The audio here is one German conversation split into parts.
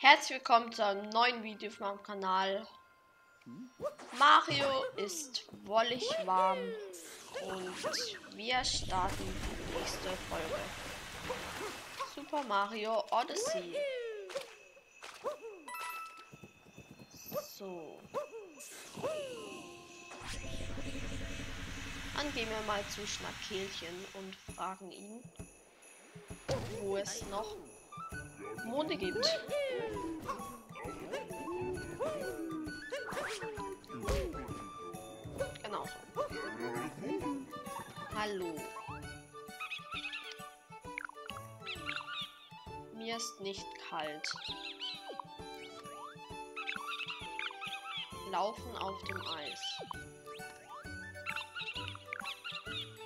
Herzlich willkommen zu einem neuen Video auf meinem Kanal. Mario ist wollig warm und wir starten die nächste Folge. Super Mario Odyssey. So. Dann gehen wir mal zu Schnackkehlchen und fragen ihn, wo es noch Monde gibt. Genau. Hallo. Mir ist nicht kalt. Laufen auf dem Eis.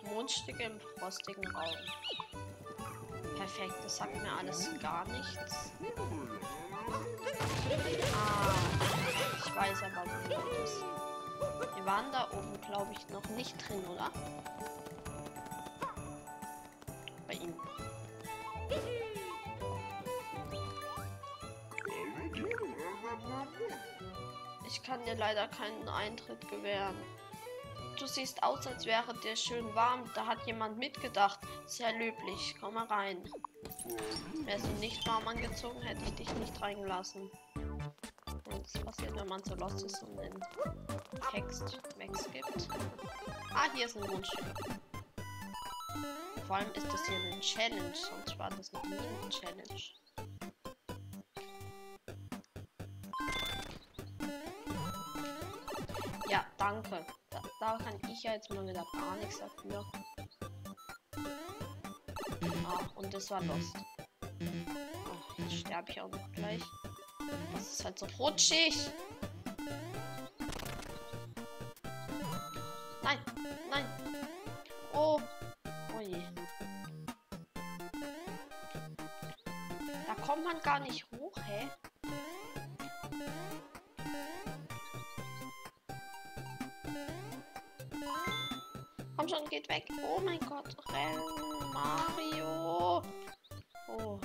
Mondstücke im frostigen Raum. Perfekt, das sagt mir alles gar nichts. Ah, ich weiß aber, wo das ist. Wir waren da oben, glaube ich, noch nicht drin, oder? Bei ihm. Ich kann dir leider keinen Eintritt gewähren. Du siehst aus, als wäre dir schön warm. Da hat jemand mitgedacht. Sehr löblich. Komm mal rein. Wärst du nicht warm angezogen, hätte ich dich nicht reingelassen. Und das passiert, wenn man so lost ist und den Text weggibt. Ah, hier ist ein Grundstück. Vor allem ist das hier eine Challenge, sonst war das noch nie eine Challenge. Ja, danke. Da, kann ich ja jetzt mal wieder gar nichts dafür. Ah, und das war Lost. Ach, jetzt sterbe ich auch noch gleich. Das ist halt so rutschig. Nein, nein. Oh. Oh je. Da kommt man gar nicht Komm schon, geht weg. Oh mein Gott, renn, Mario. Oh.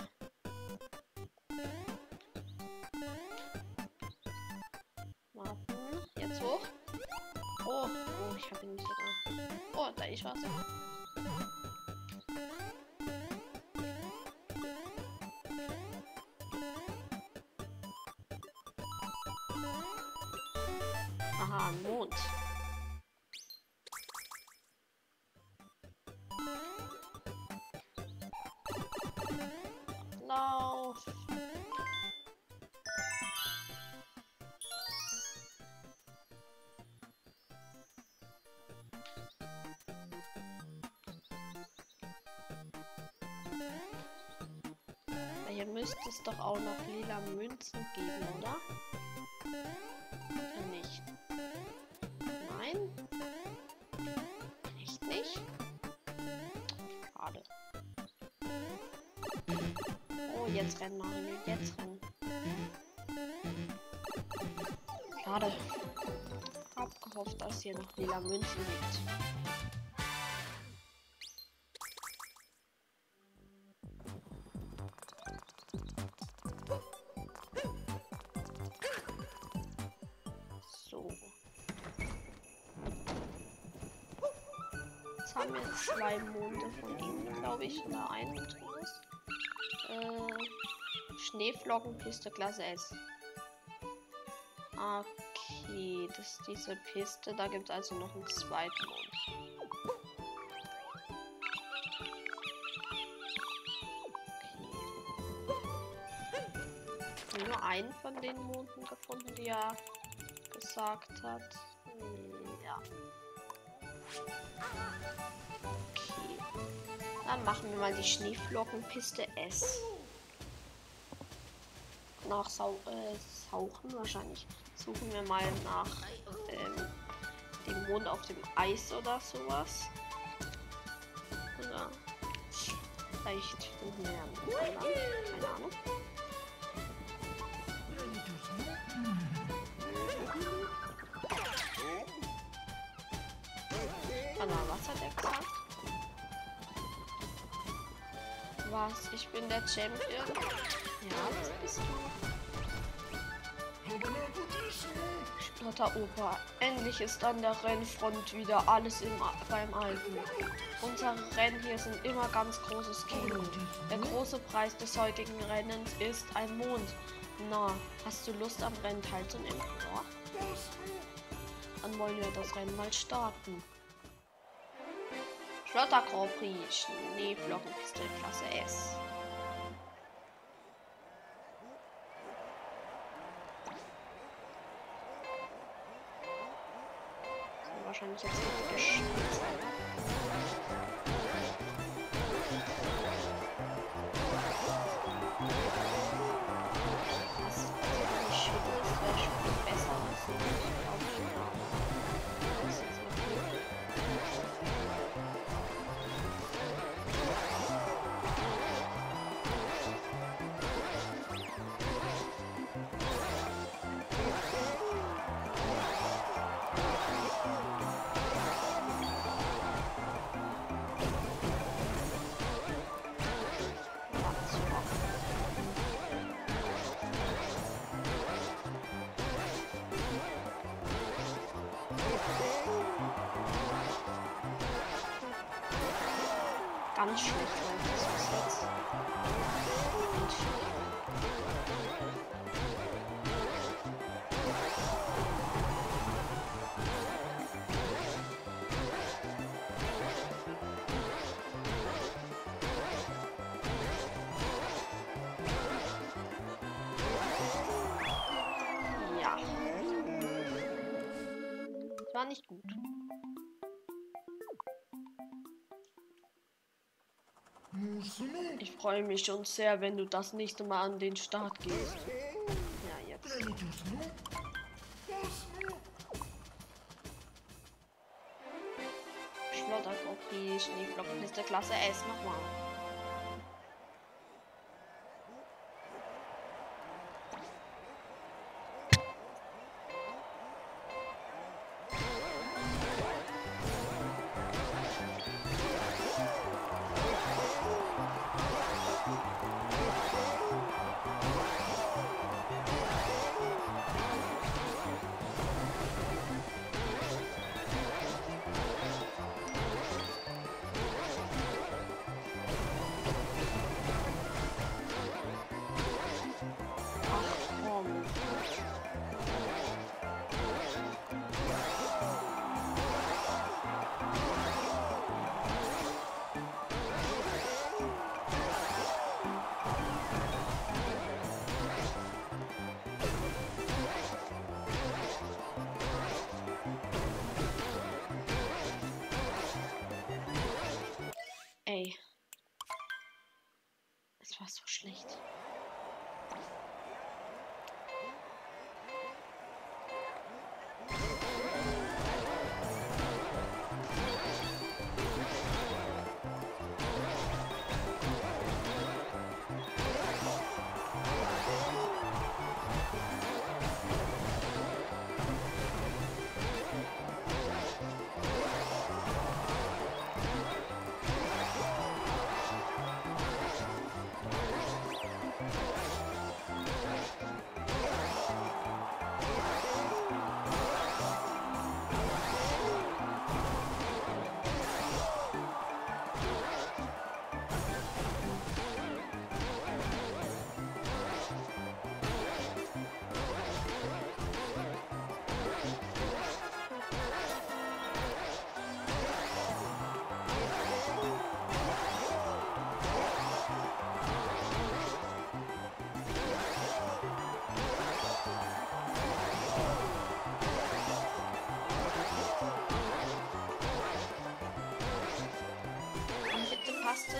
Warten, jetzt hoch. Oh, oh, ich habe ihn nicht sogar. Oh, da ist was. Aha, Mond. Auch noch lila Münzen geben, oder? Oder nicht? Nein? Echt nicht? Schade. Oh, jetzt rennen, Mario, jetzt rennen. Schade. Hab gehofft, dass hier noch lila Münzen liegt. Ich, einen zumindest. Äh, Schneeflockenpiste Klasse S. Okay, das ist diese Piste. Da gibt es also noch einen zweiten Mond. Okay. Nur einen von den Monden gefunden, die er gesagt hat. Hm, Ja. Okay. Dann machen wir mal die Schneeflockenpiste S. Nach Sau äh, Sauchen wahrscheinlich. Suchen wir mal nach ähm, dem Mond auf dem Eis oder sowas. Oder vielleicht finden wir einen. Keine Ahnung. Was hat er gesagt? Was? Ich bin der Champion? Ja, das bist du. Splatteroper. Endlich ist an der Rennfront wieder alles im, beim Alten. Unsere Rennen hier sind immer ganz großes Kino. Der große Preis des heutigen Rennens ist ein Mond. Na, hast du Lust am Rennen teilzunehmen? Ja. Dann wollen wir das Rennen mal starten. Schlotter Grand Prix, Schneeflockenpiste Klasse S. wahrscheinlich jetzt nicht Ganz Ich freue mich schon sehr, wenn du das nächste Mal an den Start gehst. Ja, jetzt. Schlotter Grand Prix, Schneeflockenpiste Klasse S nochmal.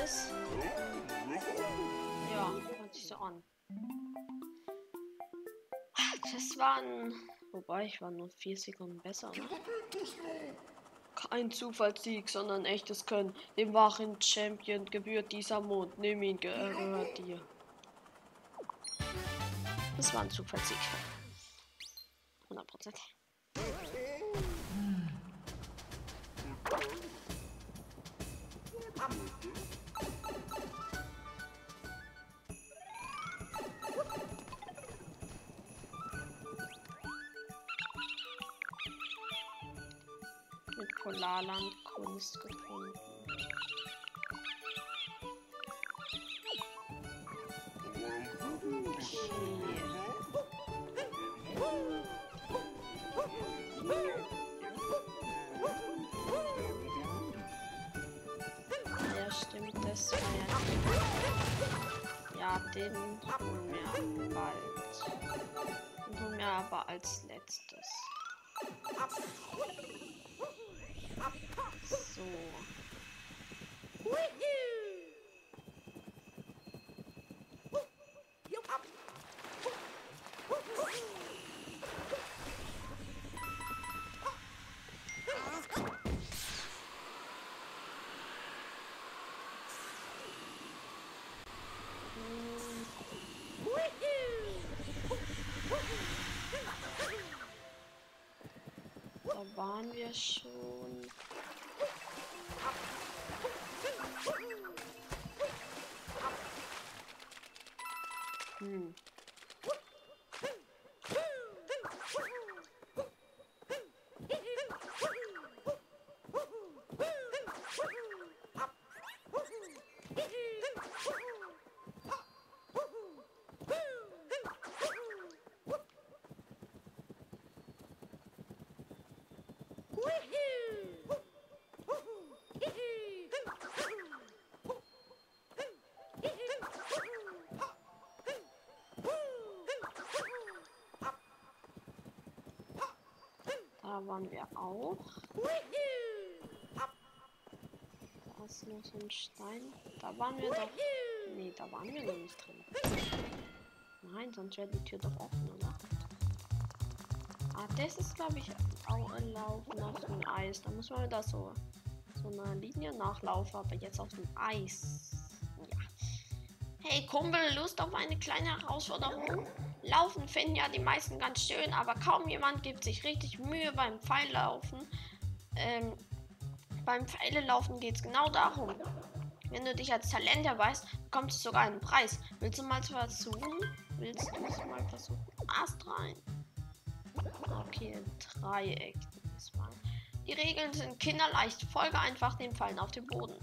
Es. Ja, hört sich so an. Das waren. Wobei, ich war nur vier Sekunden besser. Ne? Kein Zufallssieg, sondern echtes Können. Dem wahren Champion gebührt dieser Mond. Nimm ihn, gehört dir. Das war ein Zufallssieg. 100 Polarlandkunst gefunden. Ja, stimmt, das wäre. Ja, den tun wir bald. Den tun wir aber als letztes. Waren wir schon. Hm. Waren wir auch. Da ist noch so ein Stein. Da waren wir doch. Nee, da waren wir noch nicht drin. Nein, sonst wäre die Tür doch offen, oder? Ah, das ist, glaube ich, auch ein Laufen auf dem Eis. Da muss man wieder so, so eine Linie nachlaufen, aber jetzt auf dem Eis. Hey, Kumpel, Lust auf eine kleine Herausforderung? Laufen finden ja die meisten ganz schön, aber kaum jemand gibt sich richtig Mühe beim Pfeillaufen. Ähm, beim Pfeilelaufen geht es genau darum. Wenn du dich als Talent erweist, bekommst du sogar einen Preis. Willst du mal versuchen? Willst du es mal versuchen? Ast rein. Okay, Dreieck. Die Regeln sind kinderleicht. Folge einfach den Pfeilen auf den Boden.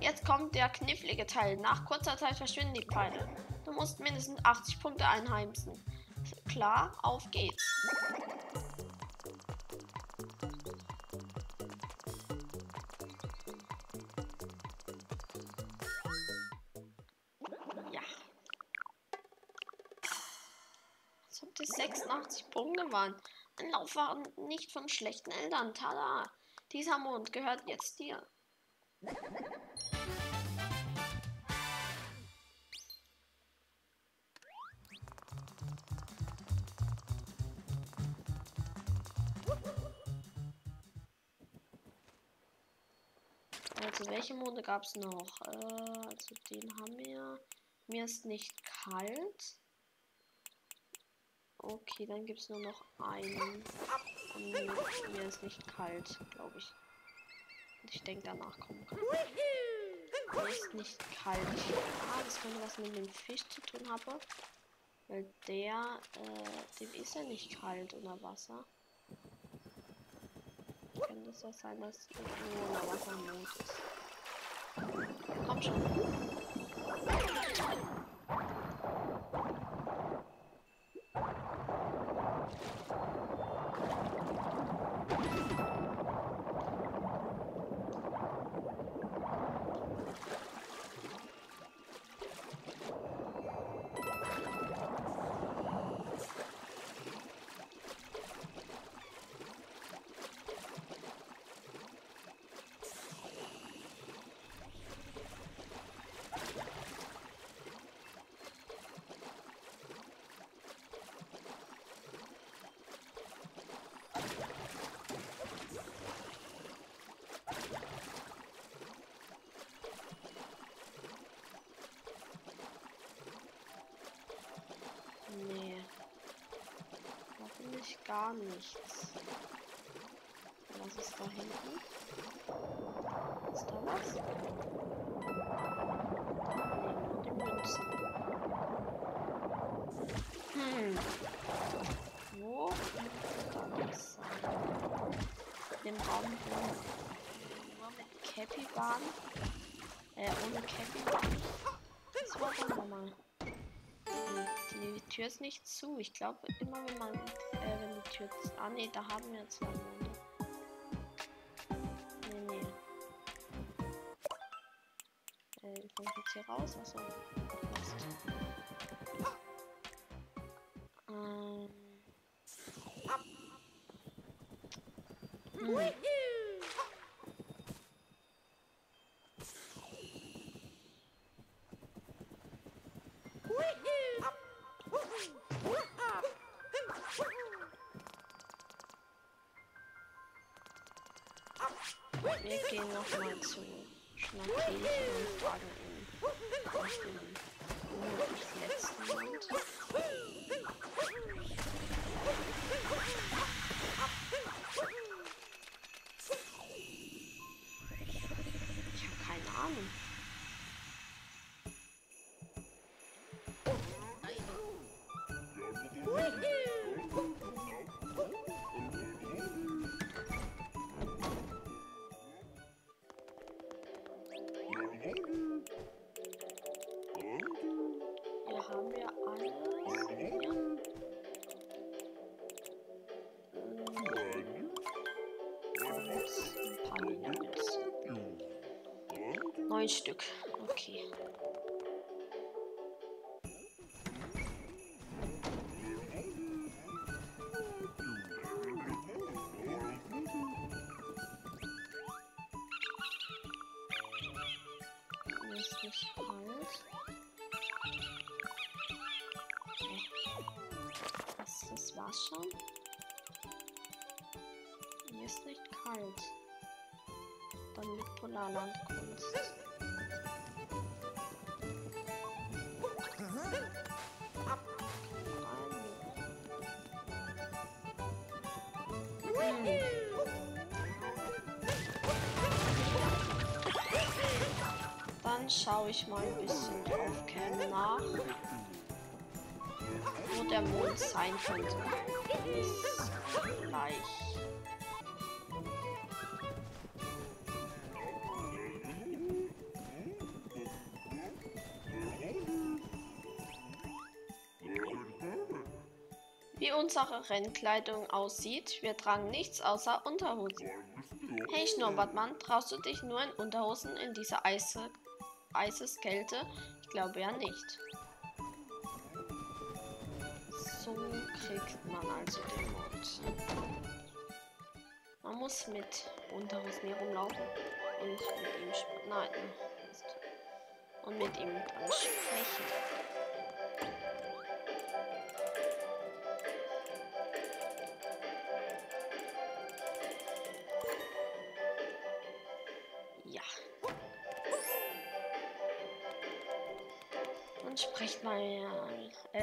Jetzt kommt der knifflige Teil. Nach kurzer Zeit verschwinden die Pfeile. Du musst mindestens 80 Punkte einheimsen. Klar, auf geht's. Ja. Als ob das 86 Punkte waren. Ein Lauf war nicht von schlechten Eltern. Tada! Dieser Mond gehört jetzt dir. Also welche Monde gab es noch? Äh, also den haben wir. Mir ist nicht kalt. Okay, dann gibt es nur noch einen. Und mir ist nicht kalt, glaube ich. Ich denke danach kommen kann. Mir ist nicht kalt. Ah, das könnte was mit dem Fisch zu tun haben. Weil der, äh, dem ist ja nicht kalt unter Wasser. Könnte es ja sein, dass nur unter Wasser Mond ist. Komm schon. Nee. Hoffentlich gar nichts. Was ist da hinten? Ist da was? Nee, die Münzen. Hm. Wo könnte da was sein? Dem Raum, nur mit Cappy waren. Äh, ohne Cappy waren. Tür ist nicht zu. Ich glaube immer, wenn man, äh, wenn die Tür. Ah ne, da haben wir zwei Monde. Nee, nee. Äh, komme ich jetzt hier raus? Achso. Mist. Ähm. Hm. Neun Stück. Okay. Schaue ich mal ein bisschen auf Cam nach, wo der Mond sein könnte. Bis gleich. Wie unsere Rennkleidung aussieht, wir tragen nichts außer Unterhosen. Hey Schnurrbartmann, traust du dich nur in Unterhosen in dieser Eise Eiseskälte? Ich glaube ja nicht. So kriegt man also den Mond. Man muss mit Unterhosen hier rumlaufen und mit ihm Nein. Und mit ihm dann sprechen.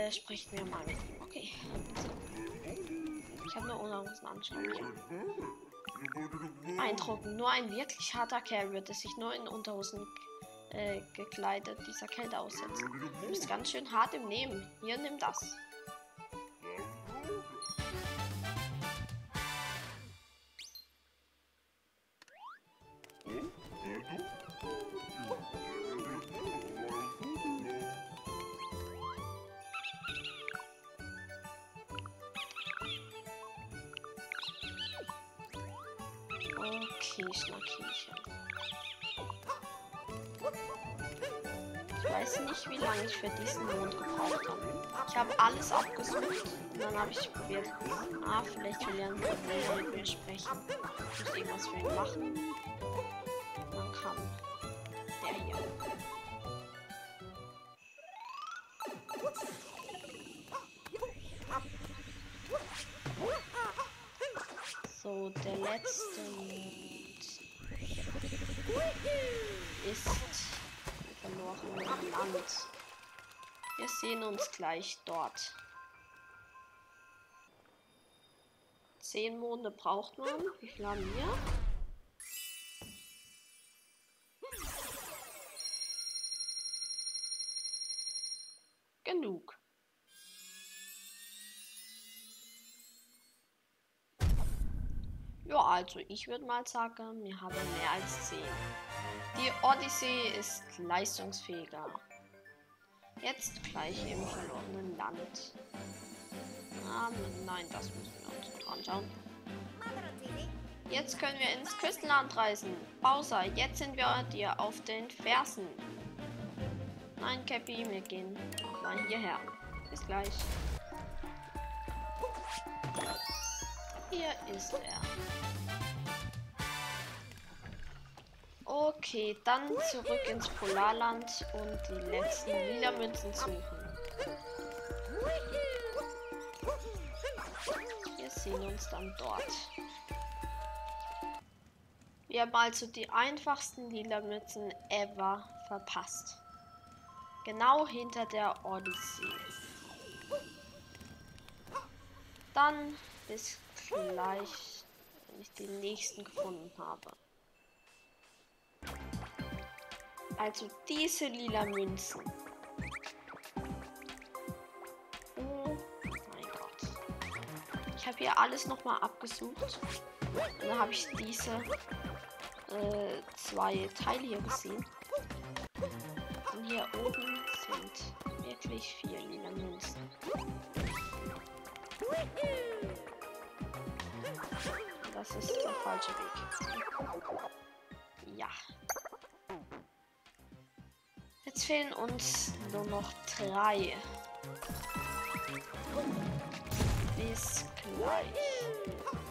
Äh, sprecht mir mal mit ihm. Okay. Ich habe nur Unterhosen anschaulich. Beeindruckend. Nur ein wirklich harter Kerl würde sich nur in Unterhosen äh, gekleidet dieser Kälte aussetzen. Du bist ganz schön hart im Nehmen. Hier, nimm das. Okay, Schnackchen. Ich weiß nicht, wie lange ich für diesen Mond gebraucht habe. Ich habe alles abgesucht und dann habe ich probiert. Ah, vielleicht will er mit mir sprechen. Ich irgendwas für ihn machen. Gleich dort. Zehn Monde braucht man. Wie viel haben wir? Genug. Ja, also ich würde mal sagen, wir haben mehr als 10. Die Odyssey ist leistungsfähiger. Jetzt gleich im verlorenen Land. Ah, nein, das müssen wir uns noch anschauen. Jetzt können wir ins Küstenland reisen. Bowser, jetzt sind wir dir auf den Fersen. Nein, Cappy, wir gehen mal hierher. Bis gleich. Hier ist er. Okay, dann zurück ins Polarland und die letzten lila Münzen suchen. Wir sehen uns dann dort. Wir haben also die einfachsten lila Münzen ever verpasst. Genau hinter der Odyssee. Dann bis gleich, wenn ich den nächsten gefunden habe. Also diese lila Münzen. Oh mein Gott. Ich habe hier alles nochmal abgesucht. Und dann habe ich diese äh, zwei Teile hier gesehen. Und hier oben sind wirklich vier lila Münzen. Das ist der falsche Weg. Fehlen uns nur noch drei. Bis gleich.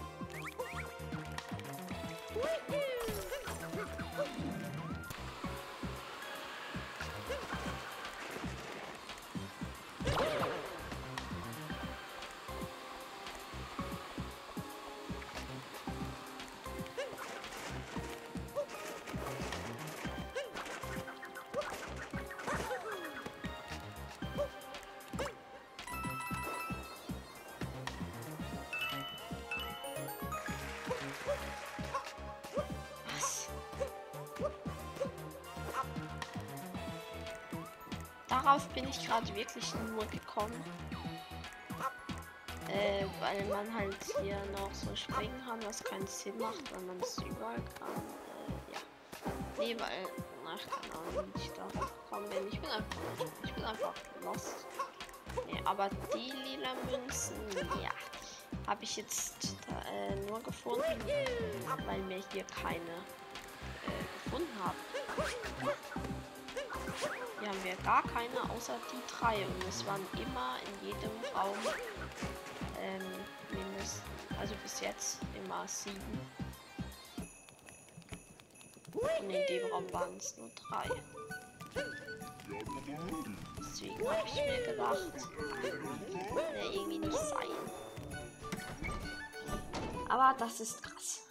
Darauf bin ich gerade wirklich nur gekommen. Äh, weil man halt hier noch so springen kann, was keinen Sinn macht, weil man es überall kann. Äh, ja. Nee, weil, ach, keine Ahnung, wie ich da gekommen bin. Ich bin einfach, ich bin einfach lost. Nee, aber die lila Münzen, ja, habe ich jetzt äh, nur gefunden, weil wir hier keine äh, gefunden haben. Hier haben wir gar keine, außer die drei. Und es waren immer in jedem Raum ähm, mindestens, also bis jetzt immer sieben. Und in dem Raum waren es nur drei. Deswegen habe ich mir gedacht, kann ja irgendwie nicht sein. Aber das ist krass.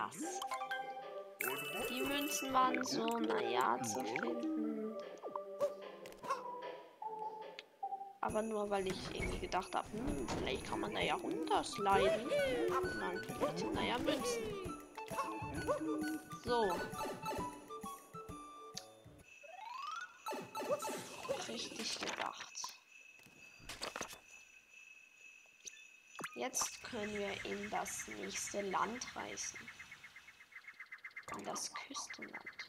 Krass. Die Münzen waren so, naja, zu finden. Aber nur weil ich irgendwie gedacht habe, hm, vielleicht kann man da ja runtersliden. Und dann vielleicht sind da ja Münzen. So. Richtig gedacht. Jetzt können wir in das nächste Land reisen. In das Küstenland.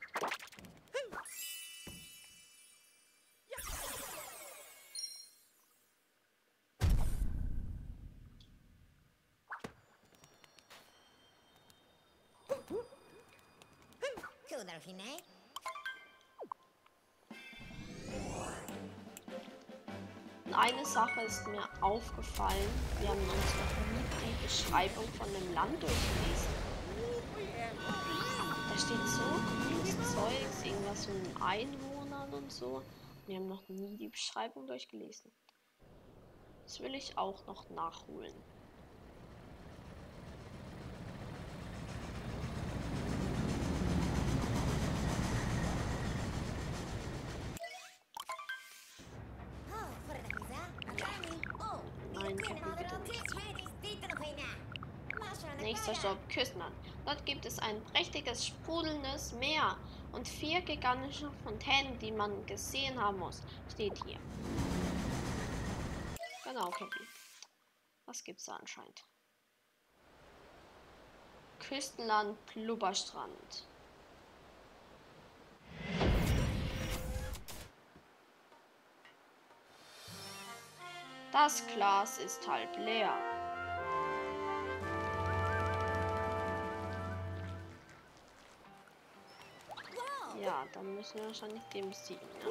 Chiudo al fine. Und eine Sache ist mir aufgefallen. Wir haben uns noch nie die Beschreibung von dem Land durchgelesen. Steht so cooles Zeugs, irgendwas von den Einwohnern und so. Wir haben noch nie die Beschreibung durchgelesen. Das will ich auch noch nachholen. Nächster. Stopp, Küstenland. Dort gibt es ein prächtiges, sprudelndes Meer und vier gigantische Fontänen, die man gesehen haben muss. Steht hier. Genau, Cappy. Was gibt's da anscheinend? Küstenland, Blubberstrand. Das Glas ist halb leer. Dann müssen wir wahrscheinlich den besiegen. Ne?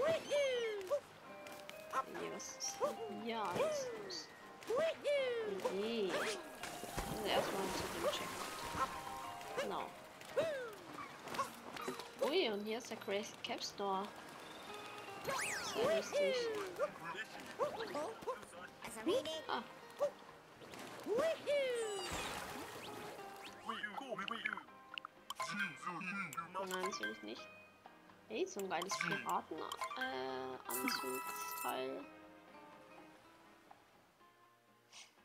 Nee, was ist denn hier alles los? Nee. Also erstmal zu dem Checkpoint. Genau. Ui, und hier ist der Crazy Cap Store. Sehr lustig. Ah, nein, natürlich nicht. Hey, so ein geiles Piraten-Anzugsteil.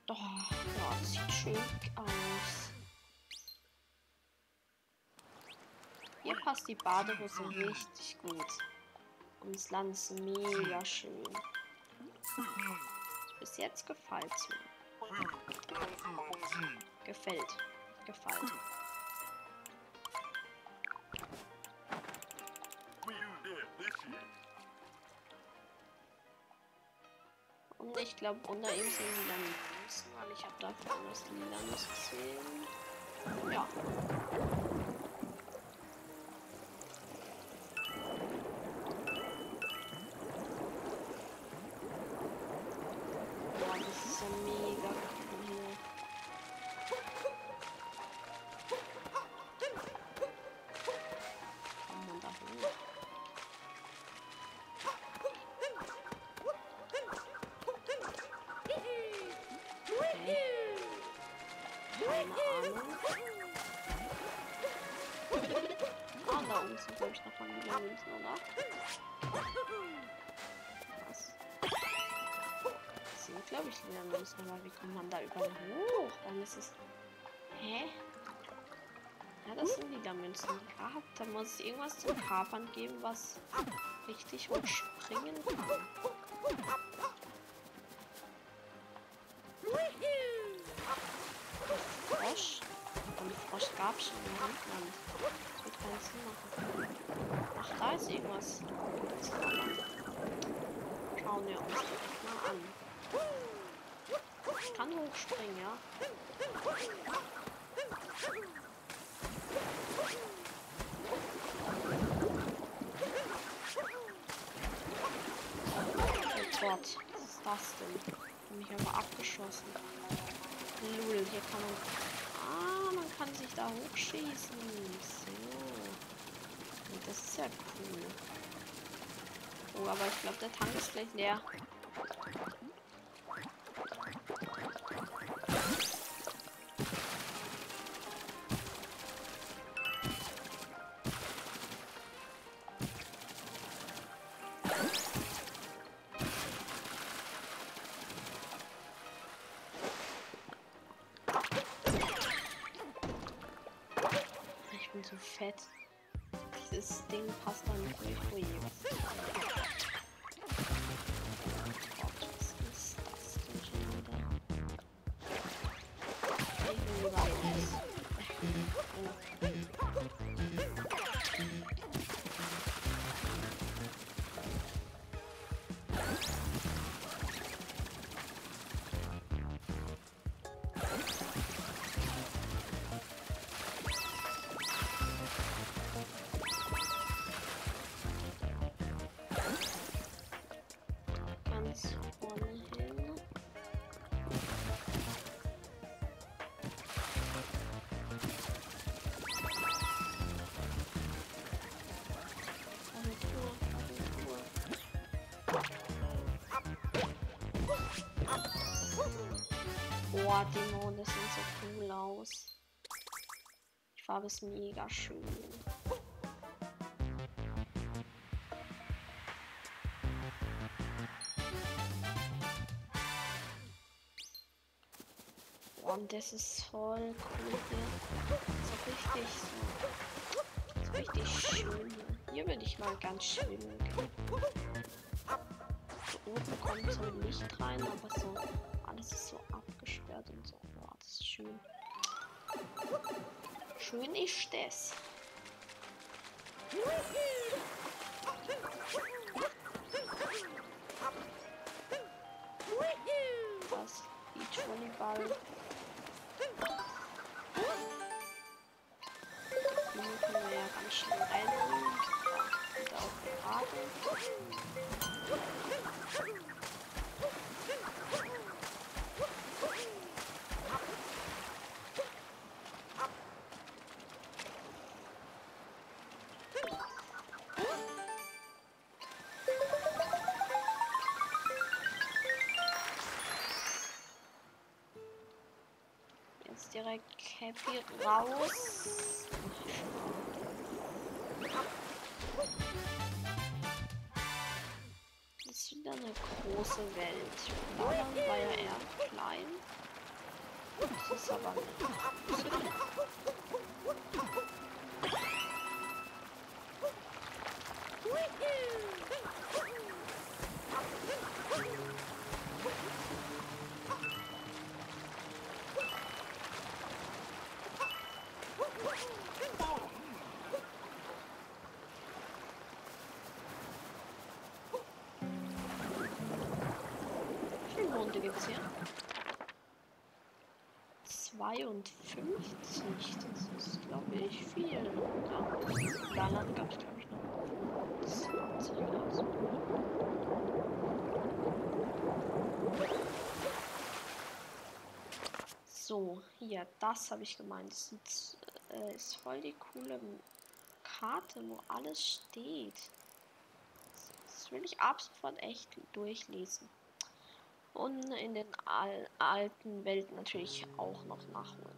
Doch, ja, das sieht schön aus. Hier passt die Badehose richtig gut. Und das Land ist mega schön. Bis jetzt gefällt es mir. Gefällt. Gefällt. Und ich glaube, unter ihm sind Münzen, weil ich habe da was Lilanes gesehen. Ja. Keine Ahnung. Ah, da oben sind, glaube ich, noch Familienmünzen, oder? Was? Das sind, glaube ich, Ledermünzen, aber wie kommt man da überall hoch? Ist es. Hä? Ja, das sind Ledermünzen. Ah, da muss es irgendwas zum Kapern geben, was richtig hoch springen kann. Frosch gab schon im Handland. Das wird keinen Sinn machen. Ach, da ist irgendwas. Schauen wir uns direkt mal an. Ich kann hochspringen, ja. Oh Gott, was ist das denn? Ich hab mich aber abgeschossen. Lul, hier kann man. Kann sich da hochschießen. So. Das ist ja cool. Oh, aber ich glaube, der Tank ist gleich leer. So fett. Dieses Ding passt da nicht durch. Ui. Gott, Boah, die Monde sehen so cool aus. Die Farbe ist mega schön. Und das ist voll cool hier. So richtig so. So richtig schön hier. Hier würde ich mal ganz schwimmen gehen. oben kommt so Licht rein, aber so alles ist so abgesperrt und so. Boah, das ist schön. Schön ist das. Das Beachvolleyball. Hier können wir ja ganz schnell rennen. Und auch graben. Direkt Cappy raus. Das ist wieder eine große Welt. Ballern war ja eher klein. Das ist aber nicht. Viele Monde gibt's hier? 52. Das ist, glaube ich, viel. Ja. Daran gab es, glaube ich, noch 20 oder so. So, hier, das habe ich gemeint. Das ist, äh, ist voll die coole Karte, wo alles steht. Das will ich ab sofort echt durchlesen. Und in den al alten Welten natürlich auch noch nachholen.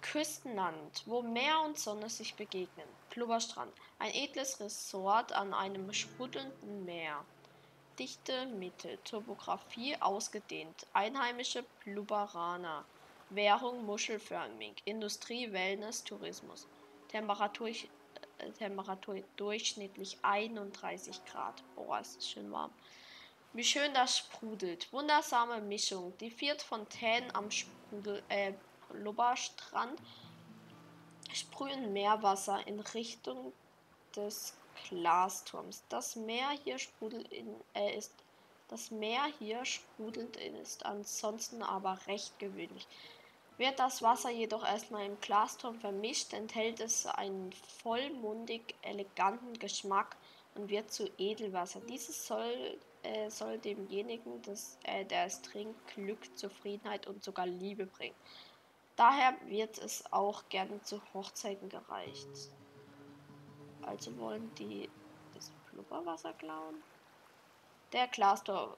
Küstenland, wo Meer und Sonne sich begegnen. Flubberstrand, ein edles Resort an einem sprudelnden Meer. Dichte Mitte, Topografie ausgedehnt, einheimische Plubberaner. Währung muschelförmig, Industrie, Wellness, Tourismus. Temperatur, äh, Temperatur durchschnittlich 31 Grad. Boah, ist schön warm. Wie schön das sprudelt. Wundersame Mischung. Die vier Fontänen am Sprudel, äh, Lubberstrand sprühen Meerwasser in Richtung des Glasturms. Das Meer hier sprudelt in, äh, ist das Meer hier sprudelt ist ansonsten aber recht gewöhnlich. Wird das Wasser jedoch erstmal im Glasturm vermischt, enthält es einen vollmundig eleganten Geschmack und wird zu Edelwasser. Dieses soll, äh, soll demjenigen, das, äh, der es trinkt, Glück, Zufriedenheit und sogar Liebe bringen. Daher wird es auch gerne zu Hochzeiten gereicht. Also wollen die das Blubberwasser klauen? Der Glasturm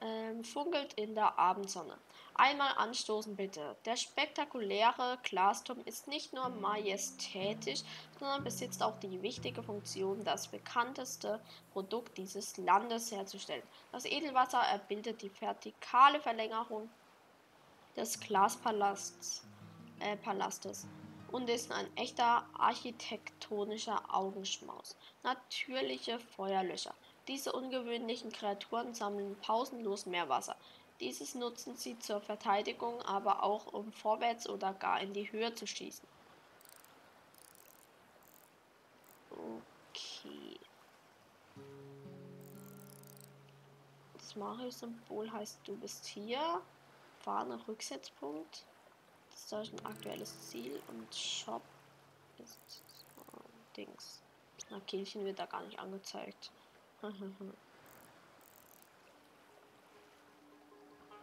ähm, funkelt in der Abendsonne. Einmal anstoßen bitte. Der spektakuläre Glasturm ist nicht nur majestätisch, sondern besitzt auch die wichtige Funktion, das bekannteste Produkt dieses Landes herzustellen. Das Edelwasser erbildet die vertikale Verlängerung des Glaspalasts äh, Palastes und ist ein echter architektonischer Augenschmaus. Natürliche Feuerlöscher. Diese ungewöhnlichen Kreaturen sammeln pausenlos Meerwasser. Dieses nutzen sie zur Verteidigung, aber auch um vorwärts oder gar in die Höhe zu schießen. Okay. Das Mario-Symbol heißt, du bist hier. Fahne Rücksetzpunkt. Das ist ein aktuelles Ziel und Shop ist äh, Dings. Na, Kehlchen wird da gar nicht angezeigt.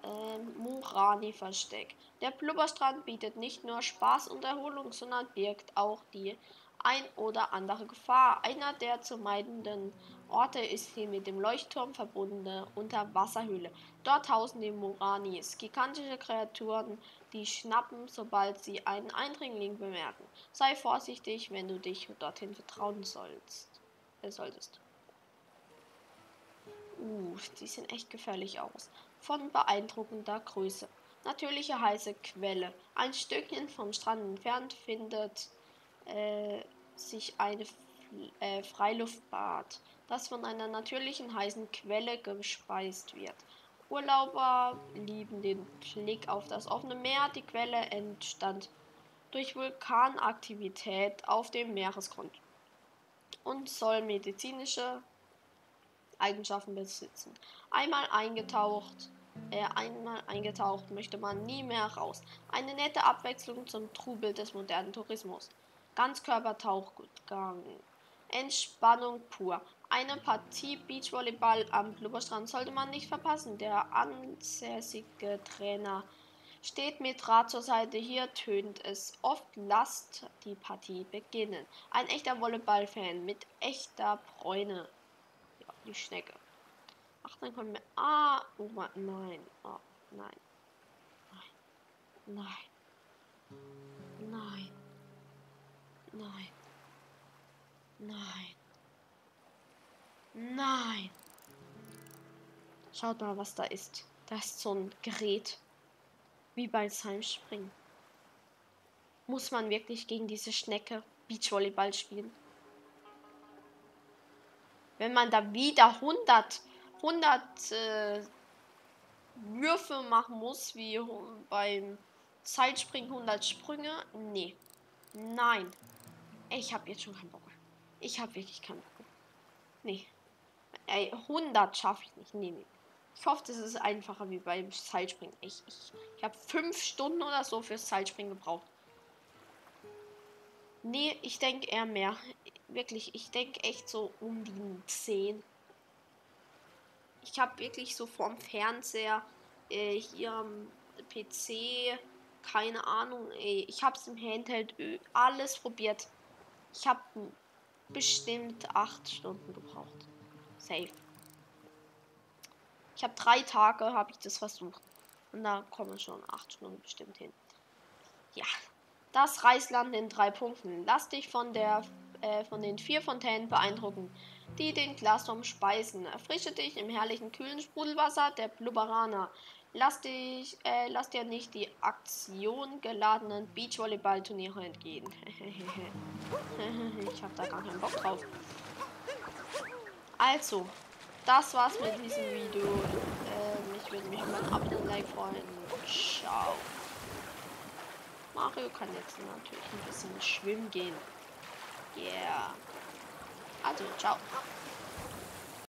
ähm, Murani-Versteck. Der Blubberstrand bietet nicht nur Spaß und Erholung, sondern birgt auch die ein oder andere Gefahr. Einer der zu meidenden Orte ist die mit dem Leuchtturm verbundene Unterwasserhöhle. Dort hausen die Muranis, gigantische Kreaturen, die schnappen, sobald sie einen Eindringling bemerken. Sei vorsichtig, wenn du dich dorthin vertrauen sollst. Äh, solltest. Uh, die sehen echt gefährlich aus. Von beeindruckender Größe. Natürliche heiße Quelle. Ein Stückchen vom Strand entfernt findet äh, sich eine äh, Freiluftbad, das von einer natürlichen heißen Quelle gespeist wird. Urlauber lieben den Blick auf das offene Meer. Die Quelle entstand durch Vulkanaktivität auf dem Meeresgrund und soll medizinische Eigenschaften besitzen. Einmal eingetaucht, äh, einmal eingetaucht möchte man nie mehr raus. Eine nette Abwechslung zum Trubel des modernen Tourismus. Ganzkörpertauchgang. Entspannung pur. Eine Partie Beachvolleyball am Blubberstrand sollte man nicht verpassen. Der ansässige Trainer steht mit Rad zur Seite. Hier tönt es oft. Lasst die Partie beginnen. Ein echter Volleyball-Fan mit echter Bräune. Die Schnecke. Ach, dann kommen wir. Ah, oh Mann, nein. Oh, nein. Nein. Nein. Nein. Nein. Nein. Nein. Schaut mal, was da ist. Da ist so ein Gerät. Wie bei Heimspringen. Muss man wirklich gegen diese Schnecke Beachvolleyball spielen? Wenn man da wieder 100, 100 äh, Würfe machen muss, wie beim Zeitspringen 100 Sprünge, nee. Nein. Ich habe jetzt schon keinen Bock. Ich habe wirklich keinen Bock. Nee. Ey, 100 schaffe ich nicht. Nee, nee. Ich hoffe, das ist einfacher wie beim Zeitspringen. Ich, ich, ich habe fünf Stunden oder so fürs Zeitspringen gebraucht. Nee, ich denke eher mehr. Wirklich, ich denke echt so um die 10. Ich habe wirklich so vorm Fernseher, äh, hier am PC, keine Ahnung, ey. Ich habe es im Handheld alles probiert. Ich habe bestimmt acht Stunden gebraucht. Safe. Ich habe drei Tage, habe ich das versucht. Und da kommen schon acht Stunden bestimmt hin. Ja. Das Reisland in drei Punkten. Lass dich von der äh, von den vier Fontänen beeindrucken, die den Glasturm speisen. Erfrische dich im herrlichen kühlen Sprudelwasser der Blubberaner. Lass dich, äh, lass dir nicht die Aktion geladenen Beachvolleyball-Turniere entgehen. ich habe da gar keinen Bock drauf. Also, das war's mit diesem Video. Ähm, ich würde mich über ein Abo und Like freuen. Ciao. Mario kann jetzt natürlich ein bisschen schwimmen gehen. Yeah. Also, ciao.